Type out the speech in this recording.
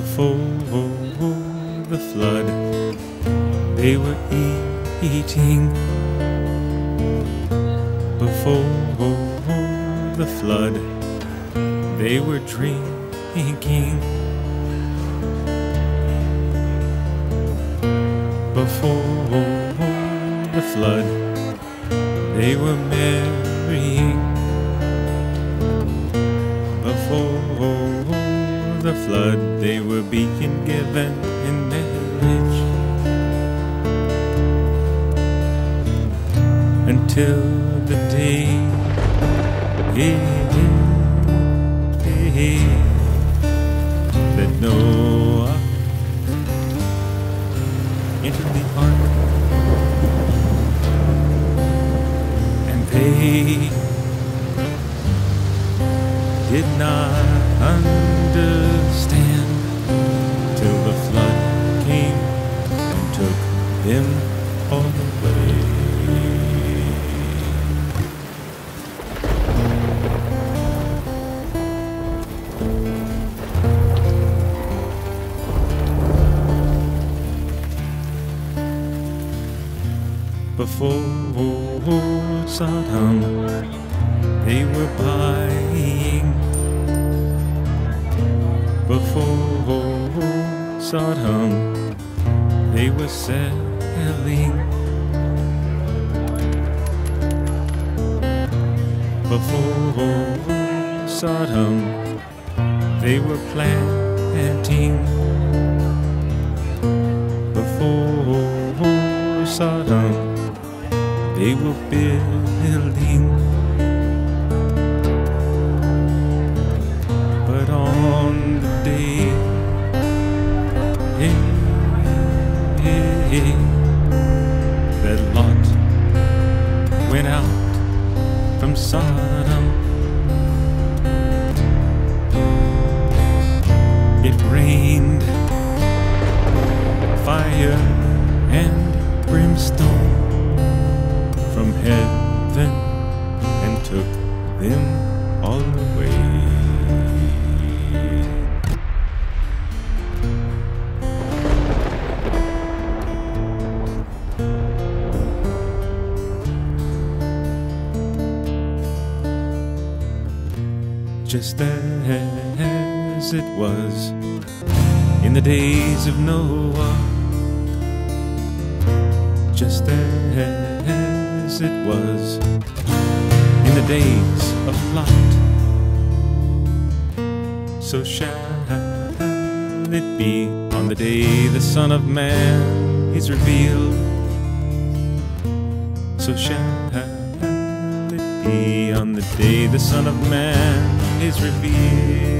Before the flood, they were eating. Before the flood, they were drinking. Before the flood, they were marrying. The flood, they were being given in marriage. Until the day that Noah entered the ark. And they did not Before Sodom, they were buying. Before Sodom, they were selling. Before Sodom, they were planting. Before Sodom, they were building. But on the day that Lot went out from Sodom, it rained Just as it was in the days of Noah just as it was in the days of Lot. So shall it be on the day the Son of Man is revealed. So shall it be on the day the Son of Man is revealed.